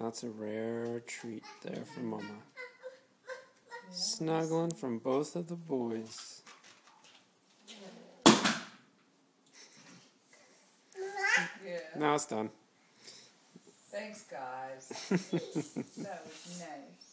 That's a rare treat there for Mama. Snuggling from both of the boys. Yeah. Now it's done. Thanks, guys. that was nice.